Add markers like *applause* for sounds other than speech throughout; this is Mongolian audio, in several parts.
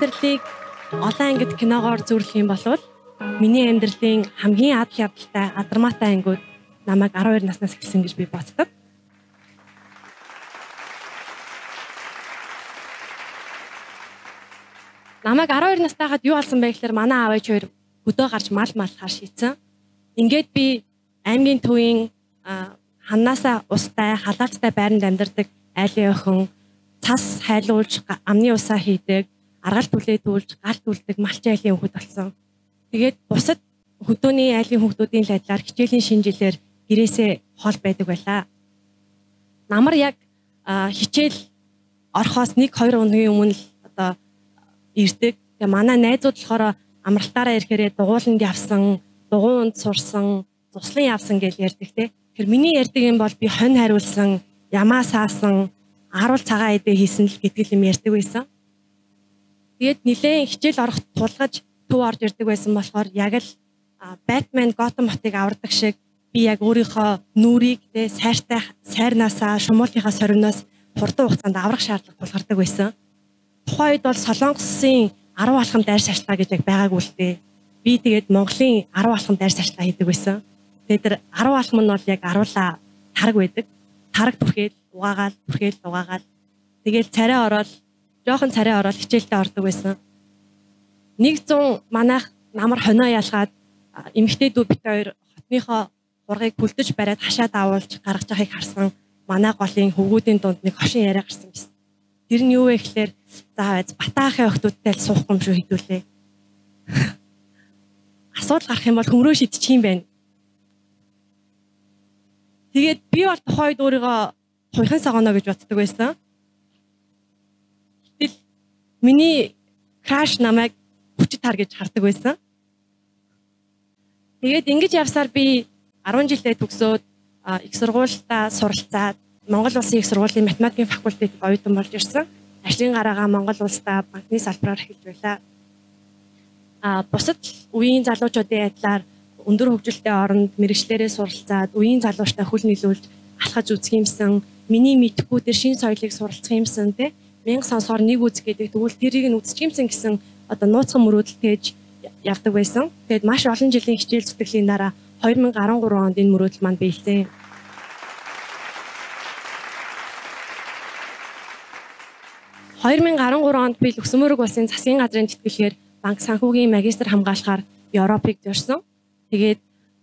амьдралыг олон ангид киногоор зөрлөх юм бол миний амьдралын хамгийн адал явдалтай адармаатай ангиуд намайг 12 наснаас эхэлсэн гэж би боддог. Намайг 12 настай хаад юу алсан бэ гэхээр манай аав ээж хоёр хөдөө гарч мал малхаар шийдсэн. Ингээд би аймгийн төвийн ханаасаа устай, халаалттай байранд амьдардаг айлын охин цас хайлуулж амны усаа хийдэг, аргал түлээ дүүлж, гал түлдэг малчин айлын хүүхэд болсон. Тэгээд бусад хөдөөний айлын хүүхдүүдийн лайдлаар хичээлийн шинжилээр гэрээсээ хол байдаг байлаа. Намар яг хичээл орхоос 1 2 өдрийн өмнө л одоо ирдэг. Тэгээ манай найзууд болохоор амралтаараа ирэхээрээ дугууланд явсан, дугуунд сурсан, туслан явсан гэж ярьдаг те. Тэр миний ярьдаг юм бол би хонь хариулсан, ямаа саасан, аруул цагаан эдээ хийсэн л гэдэг юм ярьдаг байсан. Тэгээд нилээн хичээл орох тулгаж төв орж ирдэг байсан болохоор яг л Batman Gotham хотыг авардаг шиг би яг өөрийнхөө нүрийг тэ сайртай сайрнаасаа шумуулынхаа сориноос хурдан хугацаанд аврах шаардлага тулгардаг байсан тухайн үед бол Солонгосын 10 алхам дайр сарчлаа гэж яг байгаагүй л дээ. Би тэгээд Монголын 10 алхам дайр сарчлаа хийдэг байсан. Тэгээд тэр 10 алхам нь бол яг аруула тараг байдаг. Тараг түрхээд угаагаал түрхээд угаагаал. Тэгээд царай ороод жоохон царай ороод хичээлдээ ордог байсан. 100 манайх намар хонио ялгаад эмгтэй дүү бит хоёр хотныхоо ургыг бүлдэж бариад хашаад авуулж гаргаж байгааг харсан. Манай голын хөвгүүдийн дунд нэг хошин яриа гарсан байсан. Тэр нь юу вэ гэхээр за байз батаахын охтуудтай л суухгүй юм шүү хэдүүлээ. *laughs* Асуудал гарах юм бол хөмрөө шидчих юм байна. Тэгээд би бол тухайд өөрийгөө хуйхан сагоно гэж боддог байсан. Миний краш намайг хүчит хар гэж хардаг байсан. Тэгээд ингэж явсаар би 10 жилдээ төгсөөд их сургуультай суралцаад Монгол Улсын их сургуулийн математикийн факультет оюутан болж ирсэн. Ажлын гараагаа Монгол улстай банкны салбараар эхэлж байлаа. А бусад үеийн залуучуудын адилаар өндөр хөгжилтэй оронд мэрэгчлэрээ суралцаад үеийн залуучтай хөл нийлүүлж алхаж үзэх юмсан миний мэдхгүй тэр шин соёлыг суралцах юмсан те мянга сонсоор нэг үзэх гэдэг тэгвэл тэрийг нь үзчих юмсан гэсэн одоо нууцхан мөрөөдөл тээж явдаг байсан. Тэгээд маш олон жилийн хичээл зүтгэлийн дараа 2013 онд энэ мөрөөдөл маань биелсэн. 2013 онд би Люксембург улсын засгийн газрын тэтгэлгээр банк санхүүгийн магистр хамгаалахаар Европыг зорьсон. Тэгээд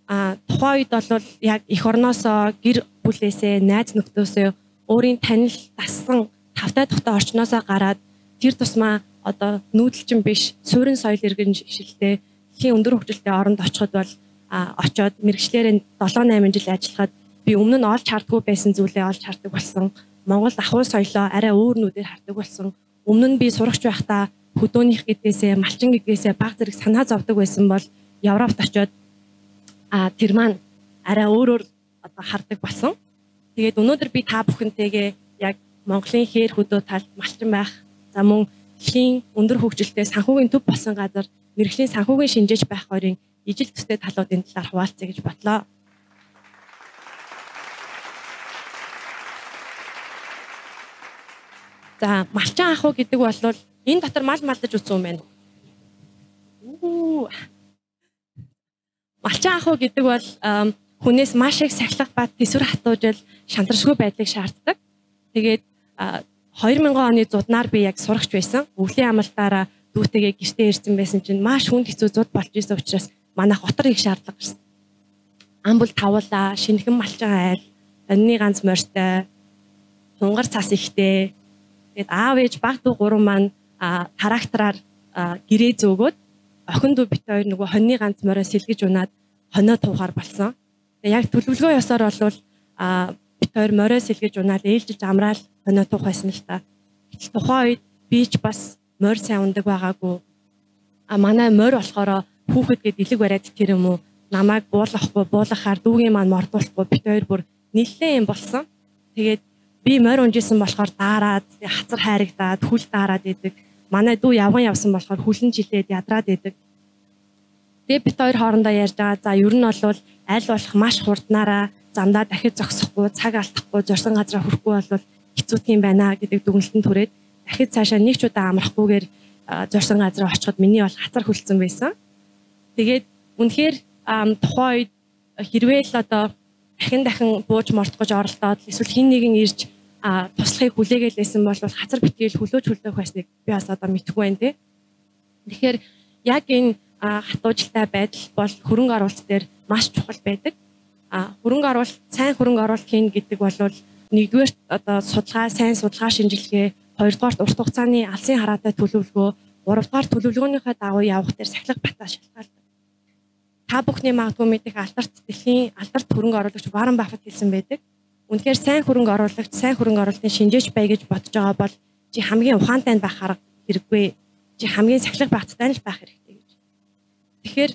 а тухайн үед бол яг эх орноосоо гэр бүлээсээ найз нөхдөөсөө өөрийн танил дассан тавтай тухтай орчноосоо гараад тэр тусмаа одоо нүүдэлчин биш суурин соёл иргэн шилтэй хийн өндөр хөгжилтэй оронд очиход бол очоод мэрэгчлэрээ 7 8 жил ажиллахад би өмнө нь олж хардггүй байсан зүйлээ олж хардаг болсон. Монгол ахуй соёлоо арай өөр нүдээр хардаг болсон. Өмнө нь би сурагч байхдаа хөдөөнийх гэдгээсээ малчин гэдгээсээ баг зэрэг санаа зовдөг байсан бол Европт очиод а тэр маань арай өөрөөр одоо хардаг болсон. Тэгээд өнөөдөр би та бүхэнтэйгээ яг Монголын хээр хөдөө талд малчин байх за мөн дэлхийн өндөр хөгжилтэй санхүүгийн төв болсон газар мэрэгжлийн санхүүгийн шинжээч байх хоёрын ижил төстэй талуудын талаар хуваалцъя гэж бодлоо. За малчин ах уу гэдэг бол энэ дотор мал малдаж үтсэн юм байна. Малчин ах уу гэдэг бол хүнээс маш их сахилах ба төсвөр хатуужил шантаршгүй байдлыг шаарддаг. Тэгээд 2000 оны зуднаар би яг сурагч байсан. Өвлийн амлалтаараа дүүтэйгээ гэртээ ирсэн байсан чинь маш хүнд хэцүү зуд болж исэн учраас манайх отор их шаардлага гарсан. Амбул тавуулаа, шинэхэн малчин айл, онны ганц морьтой, тунгар цас ихтэй, Тэгээд аав ээж баг дүү гурван маань трактораар гэрээ зөөгөөд охин дүү бит хоёр нөгөө хоньны ганц мороо сэлгэж унаад хонио туухаар болсон. Тэгээд яг төлөвлөгөө ёсоор болвол бит хоёр мороо сэлгэж унаад ээлжилж амраал хонио тух байсан л та. Гэтэл тухайн үед би ч бас морь сайн ундаг байгаагүй. А манай морь болохоор хүүхэд гээд илэг бариад тэр юм уу намайг буулгахгүй буулгахаар дүүгийн маань мордуулахгүй бит хоёр бүр нэлээд юм болсон. Тэгээд би морь унжсэн болохоор даарад хацар хайрагдаад хүл даарад идэг. Манай дүү явган явсан болохоор хүлэн жилээд ядраад идэг. Тэгээ бит хоёр хоорондоо ярьж байгаа. За ер нь бол аль болох маш хурднаараа замдаа дахиж зогсохгүй, цаг алдахгүй, зорсон газараа хүрэхгүй бол хэцүүт юм байна гэдэг дүгнэлтэн түрээд дахиж цаашаа нэг ч удаа амрахгүйгээр зорсон газар очиход миний бол хацар хөлдсөн байсан. Тэгээд үнэхээр тухайн үед хэрвээ л одоо дахин дахин бууж мортгож оролдоод эсвэл хин нэгэн ирж туслахыг хүлээгээл байсан бол хацар битгэл хөлөөж хөлдөөх байсныг би бас одоо мэдгүй байна тий. Тэгэхээр яг энэ хатуужилтай байдал бол хөрөнгө оруулалт дээр маш чухал байдаг. Хөрөнгө оруулалт сайн хөрөнгө оруулалт хийн гэдэг бол нэгдүгээр одоо судалгаа сайн судалгаа шинжилгээ хоёрдугаар урт хугацааны алсын хараатай төлөвлөгөө гуравдугаар төлөвлөгөөнийхөө дагуу явах дээр сахилга батаа шалтгаалдаг. Та бүхний магадгүй мэдих алдарт дэлхийн алдарт хөрөнгө оруулагч Warren Buffett хэлсэн байдаг. Үнэхээр сайн хөрөнгө оруулагч сайн хөрөнгө оруулалтын шинжээч бай гэж бодож байгаа бол чи хамгийн ухаантай байх арга хэрэггүй. Чи хамгийн сахилга баттай л байх хэрэгтэй гэж. Тэгэхээр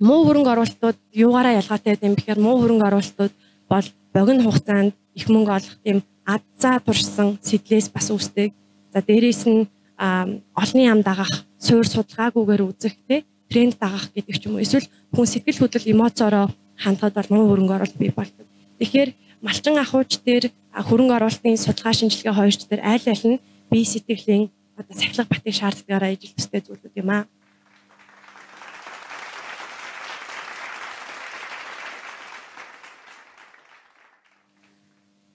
муу хөрөнгө оруулалтууд юугаараа ялгаатай юм бэхээр муу хөрөнгө оруулалтууд бол богино хугацаанд их мөнгө олох юм адзаа туршсан сэтлээс бас үүсдэг. За дээрээс нь олонний ам дагах, суур судалгаагүйгээр үзэх те тренд дагах гэдэг ч юм уу. Эсвэл хүн сэтгэл хөдлөл эмоцороо хандхад бол муу хөрөнгө оруулалт бий болдог. Тэгэхээр малчин ахуйч дээр хөрөнгө оруулалтын судалгаа шинжилгээ хоёрч дээр аль аль нь бие сэтгэлийн одоо сахилга батыг шаардлагаараа ижил төстэй зүйлүүд юм аа.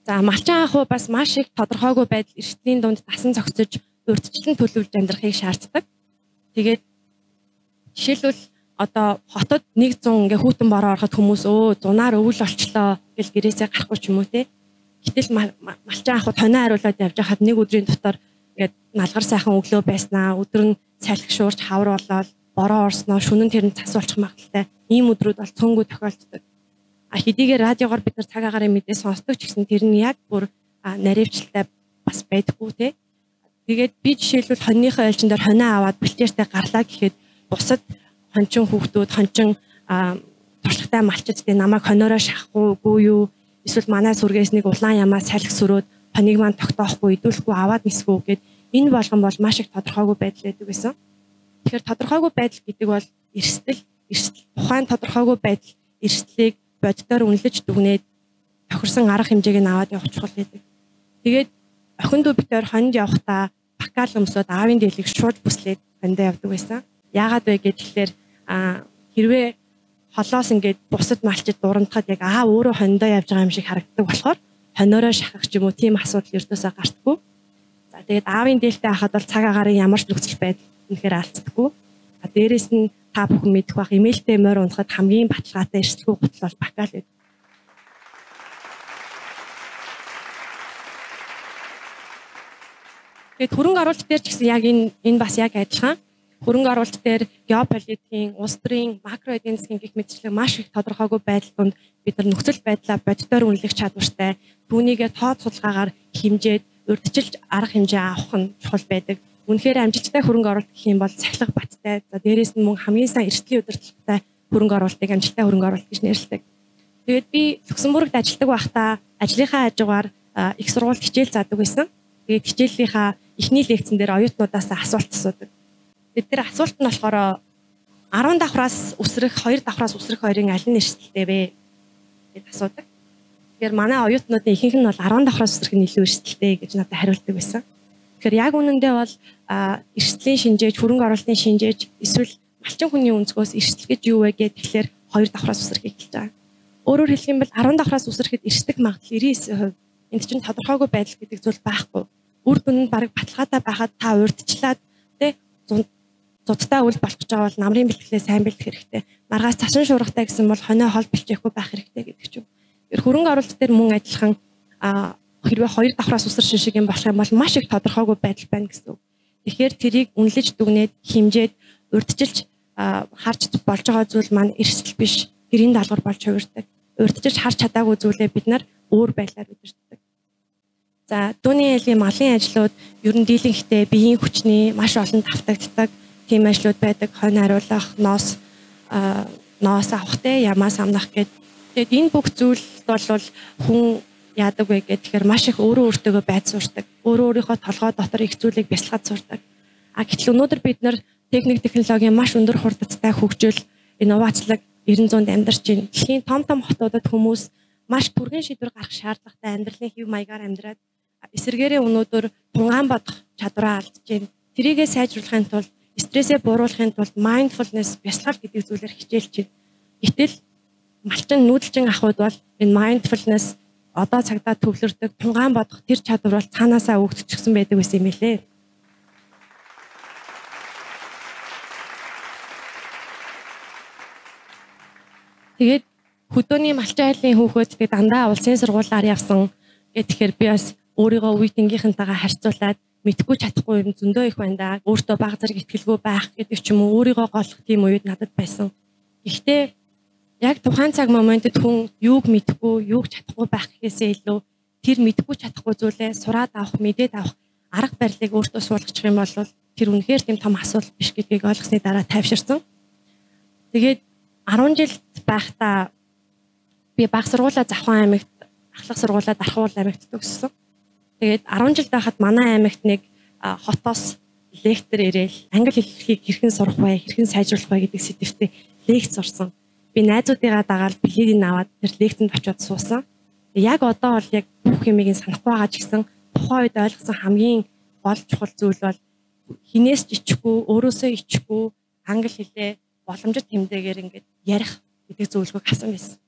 За малчин ахуй бас маш их тодорхойгүй байдал эрсдлийн дунд дасан зохицож урьдчилан төлөвлөж амьдрахыг шаарддаг. Тэгээд жишээлбэл одоо хотод 100 ингээ хүүтэн бороо ороход хүмүүс өө зунаар өвөл олчлоо гэж гэрээсээ гарахгүй ч юм уу те. Гэтэл малчин ахуй тонио хариулаад явж хахад нэг өдрийн дотор ингээд налгар сайхан өглөө байснаа өдөр нь салхи шуурч хавар болоод бороо орсноо шүнэн тэр нь цас болчих магадaltaй ийм өдрүүд бол цөөнгөө тохиолддог. Хэдийгээр радиогоор бид нар цаг агарын мэдээ сонсдог ч гэсэн тэр нь яг бүр наривчлалтай бас байдаггүй те. Тэгээд би жишээлбэл хоньныхоо ээлжин дээр хонио аваад бэлтээртэй гарлаа гэхэд бусад хончин хүүхдүүд хончин туршлагатай малчид тэ намайг хониороо шахахгүй юу эсвэл манай сүргээс нэг улаан ямаа салхи сөрөөд хоньыг маань тогтоохгүй идүүлэхгүй аваад нисгүү гэд энэ болгон бол маш их тодорхойгүй байдал байдаг гэсэн. Тэгэхээр тодорхойгүй байдал гэдэг бол эрсдэл эрсдэл тухайн тодорхойгүй байдал эрсдлийг боддоор үнэлж дүгнээд тохирсон арга хэмжээг нь аваад явах чухал гэдэг. Тэгээд охин дүү битээр хонд явахдаа бакал өмсөд аавын дээлийг шууд бүслээд хондоо явдаг байсан. Яагаад вэ гэхээр хэрвээ холоос ингээд бусад малчид дурамтахад яг аа өөрөө хондоо явж байгаа юм шиг харагддаг болохоор хониороо шахах ч юм уу тийм асуудал ертөөсөө гартгүй. За тэгээд аавын дээлтэй хахад бол цаг агарын ямар ч нөхцөл байдал үнэхээр алддаггүй. А дээрэс нь та бүхэн мэдэх бах имэйлтэй морь унахад хамгийн баталгаатай эрсдэлгүй гутал бол бакал гэдэг. Тэгээд хөрөнгө оруулалт дээр ч гэсэн яг энэ энэ бас яг адилхан. Хөрөнгө оруулалт дээр геополитикийн, улс төрийн макро эдийн засгийн гих мэтчлэг маш их тодорхойгүй байдалд бид нар нөхцөл байдлаа боддоор үнэлэх чадвартай. Түүнийгээ тоод судалгаагаар хэмжээд урьдчилж арга хэмжээ авах нь чухал байдаг. Үнэхээр амжилттай хөрөнгө оруулалт гэх юм бол цахилга баттай. За дээрээс нь мөн хамгийн сайн эрсдлийн удирдлагатай хөрөнгө оруулалтыг амжилттай хөрөнгө оруулалт гэж нэрлэдэг. Тэгээд би Люксембургт ажилладаг байхдаа ажлынхаа хажуугаар их сургуульд хичээл заадаг байсан. Тэгээд хичээлийнхаа эхний лекцэн дээр оюутнуудаас асуулт асуудаг. Бид тэр асуулт нь болохоор 10 давхраас үсрэх, 2 давхраас үсрэх хоёрын аль нь эрсдэлтэй вэ гэж асуудаг. Тэгэхээр манай оюутнуудын ихэнх нь бол 10 давхраас үсрэх нь илүү эрсдэлтэй гэж надад хариулдаг байсан. Тэгэхээр яг үнэндээ бол эрсдлийн шинжээч, хөрөнгө оруулалтын шинжээч эсвэл малчин хүний өнцгөөс эрсдэл гэж юу вэ гэдэг тэгэхээр 2 давхраас үсрэхийг хэлж байгаа. Өөрөөр хэлэх юм бол 10 давхраас үсрэхэд эрсдэх магадлал 99%. Энд чинь тодорхойгүй байдал гэдэг зүйл байхгүй үр дүн нь баг баталгаатай байхад та урдчлаад тий зудтай үл болчихж байгаа бол намрын бэлтгэлээ сайн бэлдэх хэрэгтэй. Маргаас цасан шуургатай гэсэн бол хонио хол бэлчээхгүй байх хэрэгтэй гэдэг ч юм. Хөрөнгө оруулалт дээр мөн адилхан а хэрвээ хоёр давхраас усар шишиг юм болох юм бол маш их тодорхойгүй байдал байна гэсэн үг. Тэгэхээр тэрийг үнэлж дүгнээд химжээд урдчилж харж болж байгаа зүйл маань эрсдэл биш гэрийн даалгавар болж хувирдаг. Урдчилж харж чадаагүй зүйлээ бид нар өөр байдлаар үдирддэг. За дүүний айлын малын ажлууд ер нь дийлэнхтэй биеийн хүчний маш олон давтагддаг тийм ажлууд байдаг. Хонь хариулах, ноос ноос авах те ямаас амнах гэд. Тэгээд энэ бүх зүйл бол хүн яадаг вэ гэхээр маш их өөрөө өөртөө байд сурдаг. Өөрөө өөрийнхөө толгой дотор их зүйлийг бясалгаж сурдаг. А гэтэл өнөөдөр бид нар техник технологийн маш өндөр хурдтай хөгжил, инновацлог 900-д амьдарч байна. Дэлхийн том том хотуудад хүмүүс маш түргэн шийдвэр гаргах шаардлагатай амьдралын хэв маягаар амьдраад эсэргээрээ өнөөдөр тунгаан бодох чадвараа алдж байна. Тэрийгээ сайжруулахын тулд стрессээ бууруулахын тулд mindfulness бясалгал гэдэг зүйлээр хичээлж байна. Гэтэл малчин нүүдэлчин ахуйд бол энэ mindfulness одоо цагдаа төвлөрдөг тунгаан бодох тэр чадвар бол цаанаасаа өгдөгчсөн байдаг байсан юм билээ. Тэгээд хөдөөний малчин айлын хүүхэд тэгээд дандаа улсын сургуулиар явсан гэхээр би бас өөрийгөө үеийнхэнтэйгээ харьцуулаад мэдхгүй чадахгүй юм зөндөө их байна да. Өөртөө баг зэрэг ихтгэлгүй байх гэдэг ч юм уу өөрийгөө голох тийм үед надад байсан. Гэхдээ яг тухайн цаг моментэд хүн юуг мэдхгүй, юуг чадахгүй байх гэхээсээ илүү тэр мэдхгүй чадахгүй зүйлээ сураад авах, мэдээд авах арга барилыг өөртөө суулгачих юм бол тэр үнэхээр тийм том асуудал биш гэдгийг ойлгосны дараа тайвширсан. Тэгээд 10 жил байхдаа би баг сургуулаа Завхан аймагт, ахлах сургуулаа Дархуул аймагт төгссөн. Тэгээд 10 жил байхад манай аймагт нэг хотоос лектор ирээл англи хэлхийг хэрхэн сурах вэ, хэрхэн сайжруулах вэ гэдэг сэдвтэ лекц сурсан би найзуудыгаа дагаад нь аваад тэр лекцэнд очиод суусан. Яг одоо бол яг бүх юмыг санахгүй байгаа ч гэсэн тухайн үед ойлгосон хамгийн гол чухал зүйл бол хинээс ч ичихгүй, өөрөөсөө ичихгүй англи хэлээ боломжит тэмдээгээр ингээд ярих гэдэг зөвлөгөөг хасан байсан.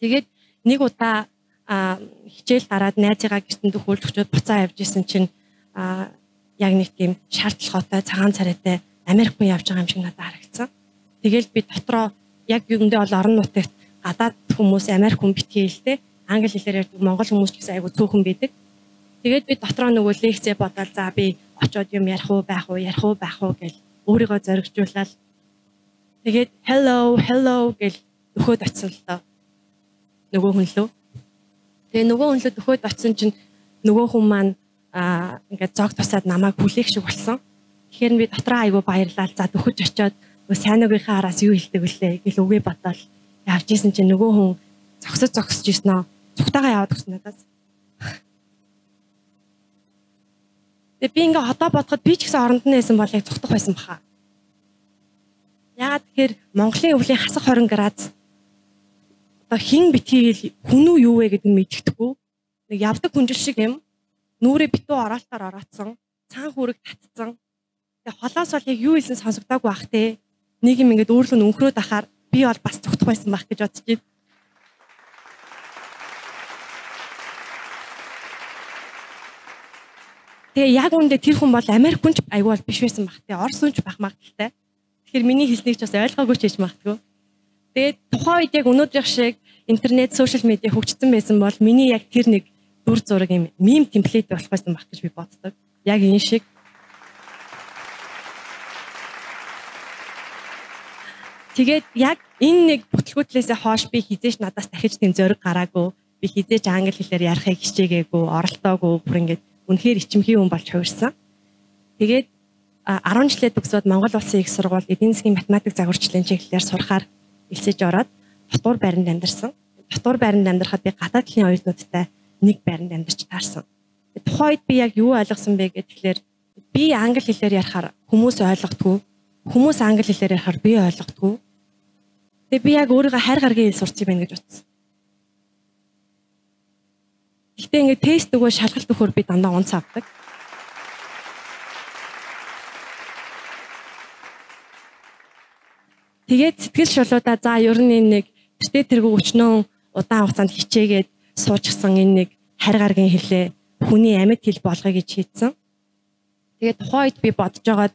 Тэгээд нэг удаа хичээл дараад найзыгаа гэртэн дөхөөлж очиод буцаа явж исэн чинь яг нэг тийм шаардлагатай цагаан царайтай Америк хүн явж байгаа юм шиг надад харагдсан. Тэгэл би дотроо яг юундээ бол орон нутагт гадаад хүмүүс Америк хүн битгий л те англи хэлээр ярьдаг монгол хүмүүс ч гэсэн айгу цөөхөн байдаг. Тэгээд би дотроо нөгөө лекцээ бодоод за би очиод юм ярих уу байх уу ярих уу байх уу гэж өөрийгөө зоригжуулаад тэгээд hello hello гэж өхөөд очсон л доо. Нөгөө хүн лөө. Тэгээ нөгөө хүн лөө өхөөд очсон чинь нөгөө хүн маань аа ингээд зог тусаад намайг хүлээх шиг болсон. Тэгэхээр би дотроо айгу баярлал за дөхөж очиод сайн угийнхаа араас юу хэлдэг вүлээ гэл үгээ бодоод явж исэн чинь нөгөө хүн зогсож зогсож ирсэн нөө цугтаага яваад өгсөн надаас. Тэгээ би ингээ одоо бодоход би ч гэсэн оронд нь байсан бол яг цугтах байсан баха. Яагаад тэгэхээр Монголын өвлийн хасах 20 градус одоо хин битгий хүн үү юу вэ гэдэг нь мэддэхгүй. Нэг явдаг хүнжил шиг юм. Нүрээ битүү ороолтоор ороодсон. Цаан хүрэг татцсан. Тэгээ холоос бол яг юу хэлсэн сонсогдоогүй бах те нэг юм ингээд өөрлөө нь өнхрөөд ахаар би бол бас цогтох байсан байх гэж бодож байна. Тэгээ яг үүндээ тэр хүн бол Америк хүн ч айгүй бол биш байсан баг. Тэгээ Орос хүн ч байх магадaltaй. Тэгэхээр миний хэлснийг ч бас ойлгоогүй ч гэж магадгүй. Тэгээд тухайн үед яг өнөөдрийнх шиг интернет, сошиал медиа хөгжсөн байсан бол миний яг тэр нэг дүр зураг юм мим темплейт болох байсан баг гэж би боддог. Яг энэ шиг Тэгээд яг энэ нэг бүтлгүүтлээсээ хойш би хизээш надаас дахиж тийм зориг гараагүй. Би хизээч англи хэлээр ярахыг хичээгээгүй, оролдоогүй, бүр ингээд үнэхээр ичимхий хүн болж хувирсан. Тэгээд 10 жилээ төгсөөд Монгол Улсын их сургууль эдийн засгийн математик загварчлалын чиглэлээр сурахаар элсэж ороод дотор байранд амьдарсан. Дотор байранд амьдрахад би гадаад талын оюутнуудтай нэг байранд амьдарч таарсан. Тухайн үед би яг юу ойлгосон бэ гэхээр би англи хэлээр ярихаар хүмүүс ойлгохгүй хүмүүс англи хэлээр ярихаар би ойлгохгүй. Тэгээ би яг өөрийгөө хайр гаргийн хэл сурч байна гэж утсан. Гэтэ ингээд тест өгөө шалгалт өгөхөр би дандаа унц авдаг. Тэгээд сэтгэл шулуудаа за ер нь энэ нэг тэртээ тэргүй өчнөө удаан хугацаанд хичээгээд суучихсан энэ нэг хайр гаргийн хэлээ хүний амьд хэл болгоё гэж хийдсэн. Тэгээд тухайн үед би бодож байгаад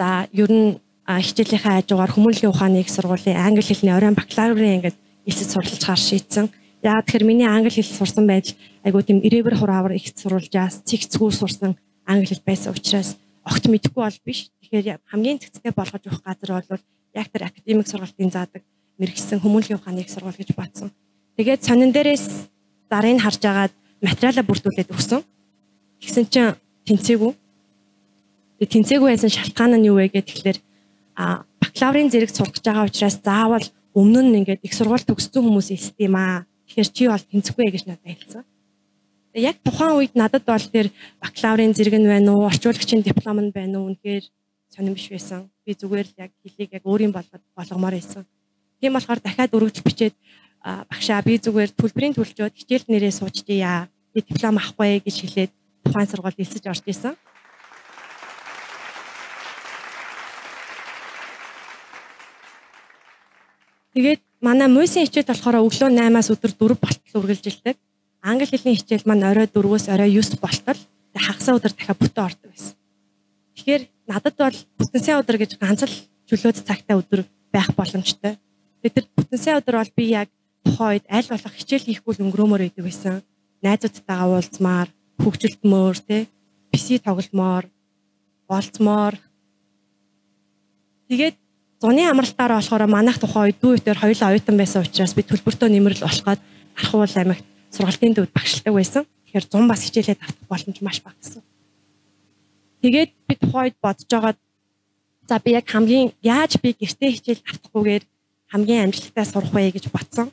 За ер нь хичээлийнхээ хажуугаар хүмүүнлэгийн ухааны их сургуулийн англи хэлний оройн бакалаврын ингээд элсэд суралцахаар шийдсэн. Яагаад тэгэхээр миний англи хэл сурсан байж айгуу тийм ирээвэр хураавар их сурвалжаас цэгцгүү сурсан англи хэл байсан учраас огт мэдэхгүй бол биш. Тэгэхээр хамгийн цэгцтэй болгож өгөх газар бол яг тэр академик сургалтын заадаг мэрэгсэн хүмүүнлэгийн ухааны их сургууль гэж батсан. Тэгээд сонин дээрээс зарыг харж агаад материалаа бүрдүүлээд өгсөн. Тэгсэн чинь тэнцээгүй Тэгээ тэнцээгүй байсан шалтгаан нь юу вэ гэхээр а бакалаврын зэрэг сурах гэж байгаа учраас заавал өмнө нь ингээд их сургууль төгссөн хүмүүс илсдэг юм аа. Тэгэхээр чи бол тэнцэхгүй гэж надад хэлсэн. Тэгээ яг тухайн үед надад бол тэр бакалаврын зэрэг нь байна уу, орчуулагчийн диплом нь байна уу үнэхээр сонирм биш байсан. Би зүгээр л яг хэлийг яг өөрийн болгоод болгомоор байсан. Тийм болохоор дахиад өргөжл бичээд багшаа би зүгээр төлбөрийн төлчөөд хичээлд нэрээ суучдээ яа. Би диплом авахгүй гэж хэлээд тухайн сургуульд илсэж орж исэн. Тэгээд манай мөсийн хичээл болохоор өглөө 8-аас өдөр 4 болтол үргэлжилдэг. Англи хэлний хичээл маань орой 4-өөс орой 9 болтол хагасаа өдөр дахиад бүтэн ордог байсан. Тэгэхээр надад бол бүтэн сайн өдөр гэж ганц л чөлөөт цагтаа өдөр байх боломжтой. Тэгээд тэр бүтэн сайн өдөр бол би яг тухайн үед аль болох хичээл хийхгүй өнгөрөөмөр байдаг байсан. Найзуудтайгаа уулзмаар, хөгжилтмөр, тэ PC тогломоор, болцмоор. Тэгээд зуны амралтаараа болохоор манайх тухайн үед дүү өтөр хоёулаа оюутан байсан учраас би төлбөртөө нэмэрл болох гээд Архуул аймагт сургалтын төвд багшилдаг байсан. Тэгэхээр 100 бас хичээлээ давтах боломж маш бага гэсэн. Тэгээд би тухайн үед бодож байгаад за би яг хамгийн яаж би гэртээ хичээл давтахгүйгээр хамгийн амжилттай сурах вэ гэж бодсон.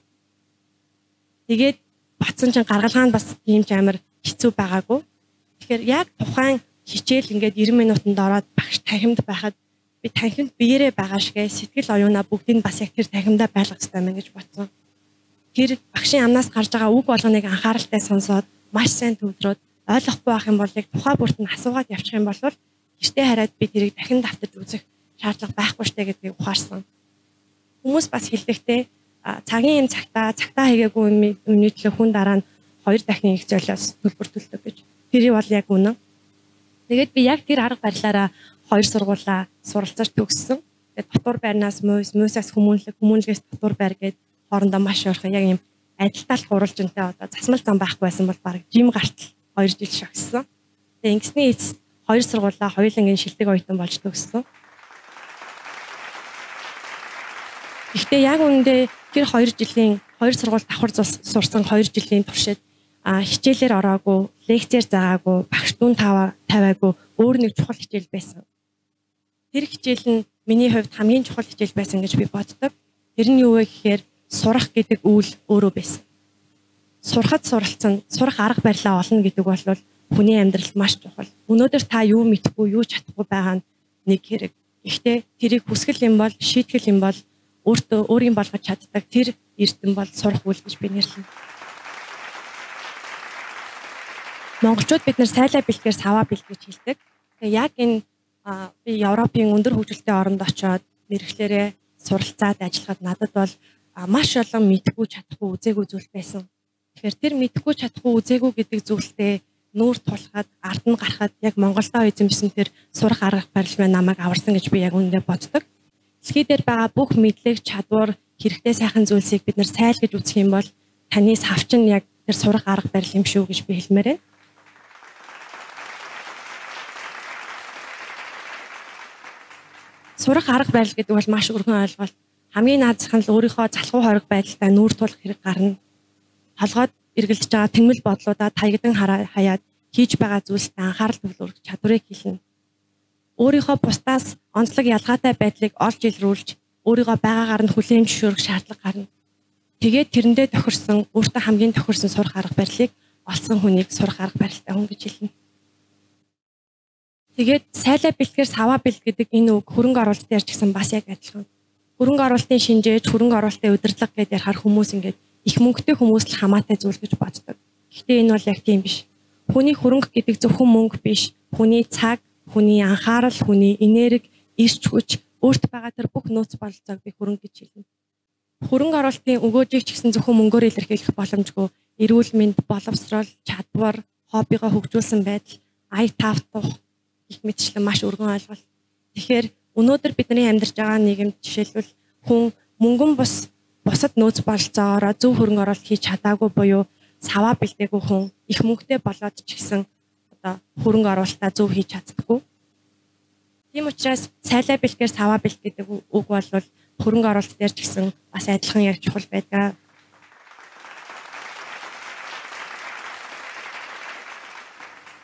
Тэгээд батсан чинь гаргалгаа нь бас тийм ч амар хэцүү байгаагүй. Тэгэхээр яг тухайн хичээл ингээд 90 минутанд ороод багш танхимд байхад би танхимд биеэрээ байгаа шигэ сэтгэл оюунаа бүгдийг бас яг тэр танхимдаа байлгах хэрэгтэй мэн гэж бодсон. Тэр багшийн амнаас гарч байгаа үг болгоныг анхааралтай сонсоод маш сайн төвлөрөөд ойлгохгүй байх юм бол яг тухай бүрт нь асуугаад явчих юм бол гэртээ хараад би тэрийг дахин давтаж үзэх шаардлага байхгүй штэ гэдгийг ухаарсан. Хүмүүс бас хэлэхдээ цагийн энэ цагтаа цагтаа хийгээгүй өмнөний төлөө хүн дараа нь хоёр дахин их золиос төлбөр төлдөг гэж. Тэр бол яг үнэн. Тэгээд би яг тэр арга барилаараа хоёр сургуулаа суралцаж төгссөн. Тэгээд дотор байрнаас мөс мөсөөс хүмүүнлэг хүмүүнлэгээс дотор байр гээд хоорондоо маш ойрхон яг юм адилтал гурвалжинтай одоо засмал зам байхгүй байсан бол баг жим гартал 2 жил шогссон. Тэгээд ингэсний эцэст хоёр сургуулаа хоёулангийн шилдэг оюутан болж төгссөн. Гэхдээ яг үүндээ тэр 2 жилийн хоёр сургууль давхар сурсан 2 жилийн туршид а хичээлээр ороогүй, лекцээр заагаагүй, багш дүн таваагүй өөр нэг чухал хичээл байсан. Тэр хичээл нь миний хувьд хамгийн чухал хичээл байсан гэж би боддог. Тэр нь юу вэ гэхээр сурах гэдэг үйл өөрөө байсан. Сурахад суралцсан, сурах арга барилаа олно гэдэг бол хүний амьдралд маш чухал. Өнөөдөр та юу мэдхгүй, юу чадахгүй байгаа нь нэг хэрэг. Гэхдээ тэрийг хүсгэл юм бол, шийтгэл юм бол өөртөө өөрийн болгож чаддаг тэр эрдэм бол сурах үйл гэж би нэрлэнэ. Монголчууд бид нар сайлаа бэлтгэр саваа бэлтгэж хэлдэг. Тэгээ яг энэ би Европын өндөр хөгжилтэй оронд очоод мэрэгчлэрээ суралцаад ажиллахад надад бол маш олон мэдгүй чадахгүй үзээгүй зүйл байсан. Тэгэхээр тэр мэдгүй чадахгүй үзээгүй гэдэг зүйлтэй нүүр тулахад ард нь гарахад яг Монголдоо эзэмсэн тэр сурах арга барил маань намайг аварсан гэж би яг үүндээ боддог дэлхий дээр байгаа бүх мэдлэг, чадвар, хэрэгтэй сайхан зүйлсийг бид нар сайлгаж үзэх юм бол таны савч нь яг тэр сурах арга барил юм шүү гэж би хэлмээрээ. Сурах арга барил гэдэг бол маш өргөн ойлголт. Хамгийн наазах нь л өөрийнхөө залхуу хориг байдалтай нүүр тулах хэрэг гарна. Толгойд эргэлдэж байгаа тэмэл бодлуудаа таягдан хаяад хийж байгаа зүйлсд анхаарал төвлөрөх чадварыг хэлнэ өөрийнхөө бусдаас онцлог ялгаатай байдлыг олж илрүүлж өөрийгөө байгаагаар нь хүлээн зөвшөөрөх шаардлага гарна. Тэгээд тэрэндээ тохирсон өөртөө хамгийн тохирсон сурах арга барилыг олсон хүнийг сурах арга барилтай хүн гэж хэлнэ. Тэгээд сайлаа бэлтгэр саваа бэлт гэдэг энэ үг хөрөнгө оруулалт гэсэн бас яг адилхан. Хөрөнгө оруулалтын шинжээч, хөрөнгө оруулалтын удирдлага гэдээ ярахаар хүмүүс ингээд их мөнгөтэй хүмүүс л хамаатай зүйл гэж боддог. Гэхдээ энэ бол яг тийм биш. Хүний хөрөнгө гэдэг зөвхөн мөнгө биш. Хүний цаг, хүний анхаарал, хүний энерги, ирч хүч өөрт байгаа тэр бүх нөөц бололцоог би хөрөнгө гэж хэлнэ. Хөрөнгө оруулалтын өгөөжийг ч гэсэн зөвхөн мөнгөөр илэрхийлэх боломжгүй. Эрүүл мэнд, боловсрол, чадвар, хоббигоо хөгжүүлсэн байдал, ая тавтах их мэтчлэн маш өргөн ойлголт. Тэгэхээр өнөөдөр бидний амьдарч байгаа нийгэмд жишээлбэл хүн мөнгөн бус бусад нөөц бололцоогоор зөв хөрөнгө оруулалт хийж чадаагүй буюу саваа бэлдээгүй хүн их мөнгөтэй болоод ч гэсэн одоо хөрөнгө оруулалтаа зөв хийж чаддаггүй. Тийм учраас сайлаа бэлгээр саваа бэлт гэдэг үг бол хөрөнгө оруулалт дээр ч гэсэн бас адилхан яг чухал байдаг.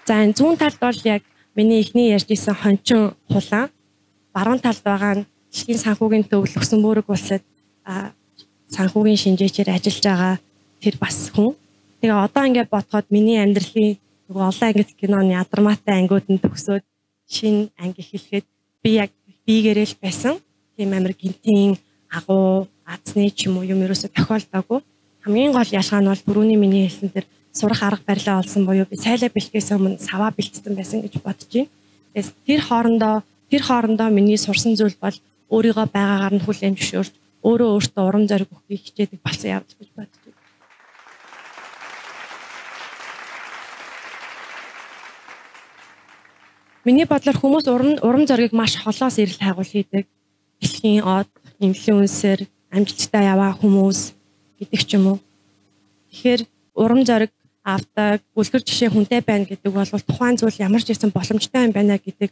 За энэ зүүн талд бол яг миний эхний ярьж исэн хончин хулаан. Баруун талд байгаа нь дэлхийн санхүүгийн төв Люксембург улсад санхүүгийн шинжээчээр ажиллаж байгаа тэр бас хүн. Тэгээ одоо ингээд бодоход миний амьдралын нөгөө олон ангид киноны адармаатай ангиуд нь төгсөөд шинэ анги эхлэхэд би яг бийгээрээ л байсан. Тийм амир гинтийн агуу, азны ч юм уу юм ерөөсө тохиолдоогүй. Хамгийн гол ялгаа нь бол бүрүүний миний хэлсэн тэр сурах арга барилаа олсон буюу би сайлаа бэлтгэхээс өмнө саваа бэлтсэн байсан гэж байна. Тэгээс тэр хоорондоо тэр хоорондоо миний сурсан зүйл бол өөрийгөө байгаагаар нь хүлээн зөвшөөрч өөрөө өөртөө урам зориг өгөхийг хичээдэг болсон явдал гэж байна. Миний бодлоор хүмүүс урам урам зоригийг маш холоос ирэл хайгуул хийдэг. Дэлхийн од, инфлюенсер, амжилттай яваа хүмүүс гэдэг ч юм уу. Тэгэхээр урам зориг авдаг, үлгэр жишээ хүнтэй байна гэдэг бол тухайн зүйл ямар ч юм боломжтой юм байна гэдэг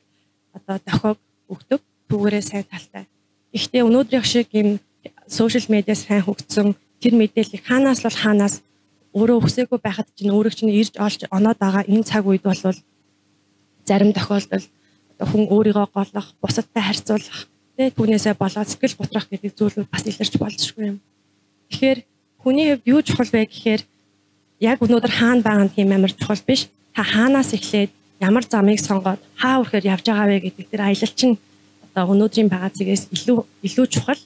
одоо дохиог өгдөг. Түүгээрээ сайн талтай. Гэхдээ өнөөдрийнх шиг юм сошиал медиас сайн хөгжсөн тэр мэдээллийг хаанаас бол хаанаас өөрөө өсөөгөө байхад чинь өөрөө чинь ирж олж оноод байгаа энэ цаг үед бол зарим тохиолдолд хүн өөрийгөө голох, бусадтай харьцуулах, тэ түүнээсээ болоод сэтгэл готрах гэдэг зүйлүүд бас илэрч болзошгүй юм. Тэгэхээр хүний хувьд юу чухал вэ гэхээр яг өнөөдөр хаана байгаа нь тийм амар чухал биш. Та хаанаас эхлээд ямар замыг сонгоод хаа өрхөөр явж байгаа вэ гэдэг тэр аялал чинь одоо өнөөдрийн байгаа зэгээс илүү илүү чухал.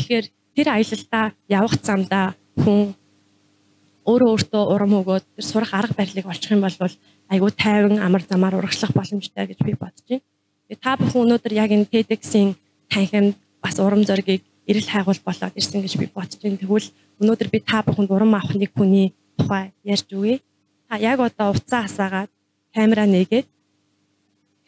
Тэгэхээр тэр аялалдаа явах замдаа хүн өөрөө өөртөө урам өгөөд тэр сурах арга барилыг олчих юм бол айгүй тайван амар замаар урагшлах боломжтой гэж би бодож байна. Тэгээ та бүхэн өнөөдөр яг энэ TEDx-ийн танхимд бас урам зоригийг эрэл хайгуул болоод ирсэн гэж би бодож байна. Тэгвэл өнөөдөр би та бүхэнд урам авах нэг хүний тухай ярьж өгье. Та яг одоо уцаа хасаагаад камера нээгээд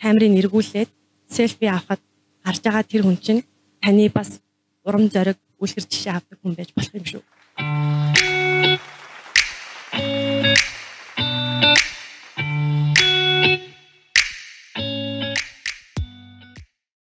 камерыг эргүүлээд селфи авахад гарч байгаа тэр хүн чинь таны бас урам зориг үлгэр жишээ авдаг хүн байж болох юм шүү.